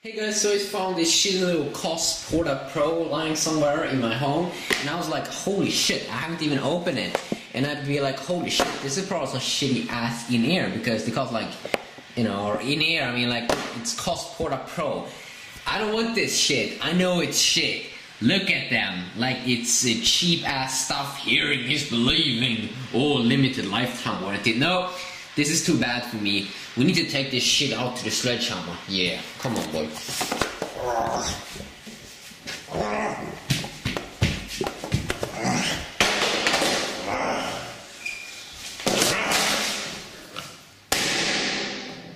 Hey guys, so I found this shitty little Koss Porta Pro lying somewhere in my home, and I was like, holy shit, I haven't even opened it. And I'd be like, holy shit, this is probably some shitty ass in-ear, because they cost like, you know, or in-ear, I mean like, it's Koss Porta Pro. I don't want this shit, I know it's shit. Look at them, like it's a cheap ass stuff, hearing is believing, oh, limited lifetime warranty. No, this is too bad for me. We need to take this shit out to the sledgehammer. Yeah, come on, boy.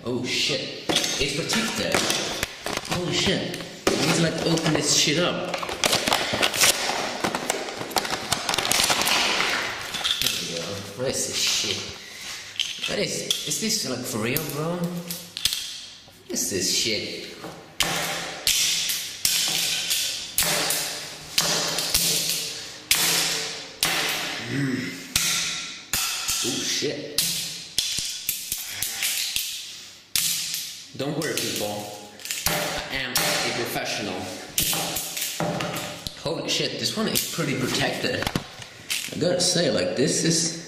Oh shit, it's protected. Holy shit. I need to like open this shit up. There we go. This shit? What is is this like for real, bro? What is this shit? Mm. Oh shit. Don't worry people. I am a professional. Holy shit, this one is pretty protected. I gotta say, like this is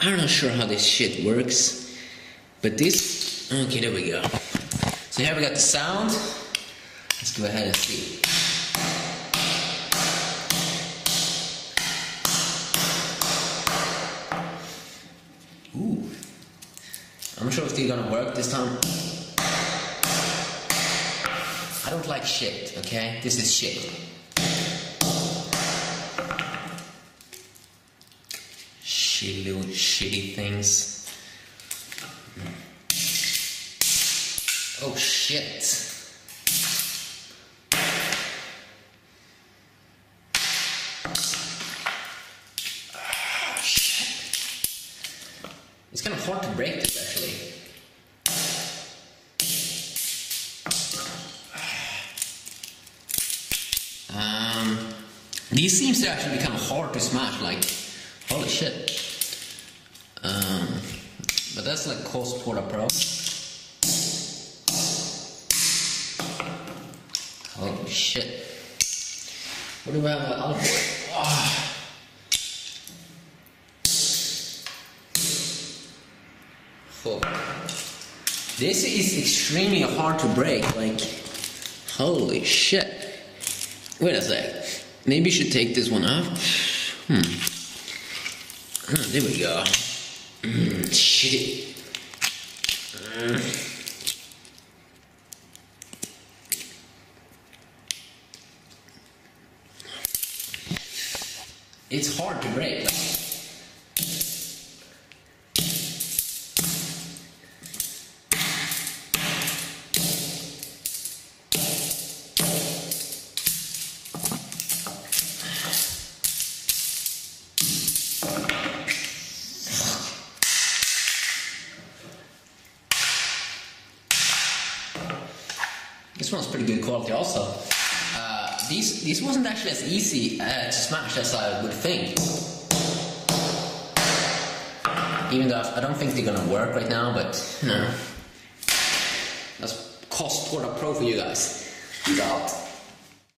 I'm not sure how this shit works, but this, okay, there we go. So here we got the sound. Let's go ahead and see. Ooh. I'm not sure if they're gonna work this time. I don't like shit, okay? This is shit. Shitty little shitty things. Oh shit. Oh, shit. It's kind of hard to break this actually. Um, these seems to actually become hard to smash like holy shit um, but that's like Koss Porta Pro. Oh shit. What do we have on board? Oh. This is extremely hard to break, like, holy shit. Wait a sec. Maybe you should take this one off. Hmm. Oh, there we go. Shit. It's hard to break. This one's pretty good quality also. Uh, this wasn't actually as easy uh, to smash as I would think. Even though I don't think they're gonna work right now, but you know. That's Koss Porta Pro for you guys. Out.